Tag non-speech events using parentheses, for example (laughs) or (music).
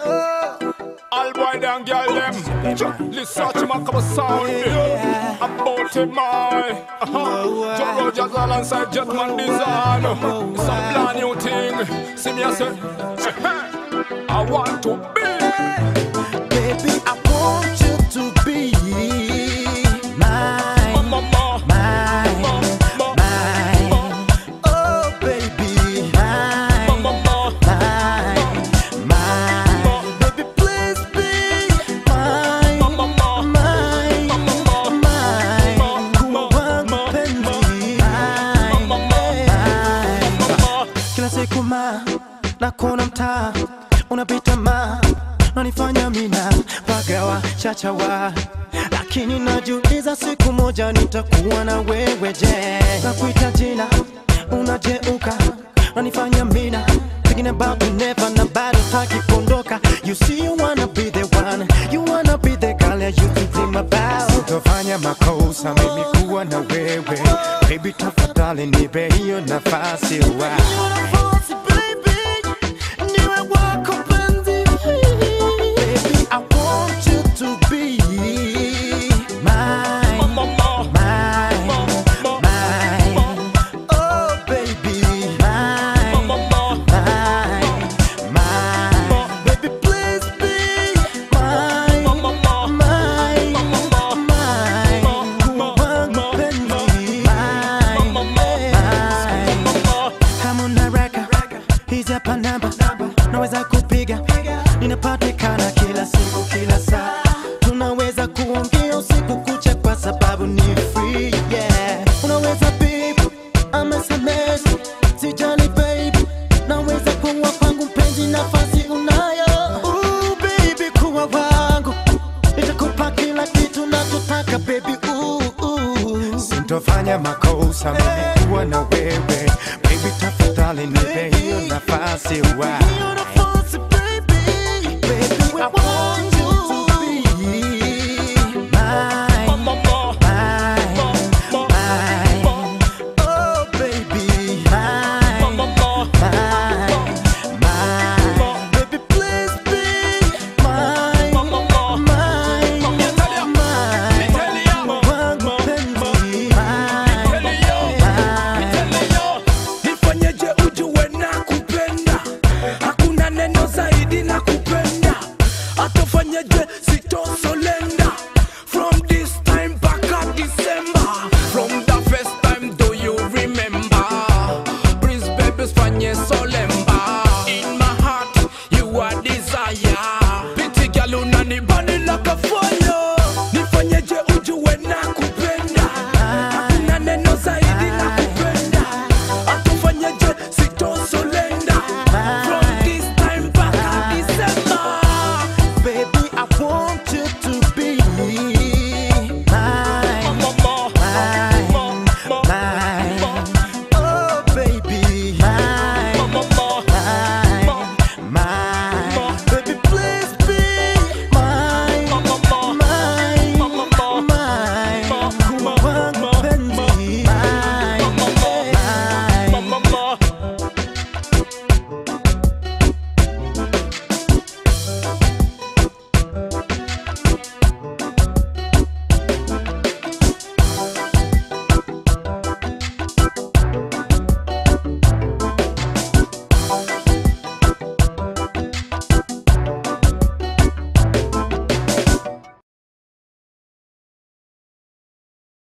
Oh. All boy and girl them. Listen to my couple sound. About him my uh-huh. Joe Rogers alongside Jetman Design. It's a brand new thing. See me I say (laughs) I want to be nakuna mtaa unapita ma nanifanya mina pagawa chachawa lakini najuliza siku moja nitakuwa na wewe je? Nakuita jina unajeuka nanifanya mina. Thinking about you never na bado taki kuondoka. You see you wanna be the one you wanna be the girl that you can dream about. Sitofanya makosa mimi kuwa na wewe. Baby, tafadhali nipe hiyo nafasi wa ninapatikana kila siku kila saa. Tunaweza kuongea usiku kucha kwa sababu ni free yeah. Unaweza beep ama sms sijali baby naweza kuwa kwangu mpenzi nafasi unayo. Ooh, baby kuwa wangu. Nitakupa kila kitu nachotaka baby ooh, ooh. Sitofanya makosa mimi kuwa na wewe. Baby, tafadhali nipe hiyo nafasi wa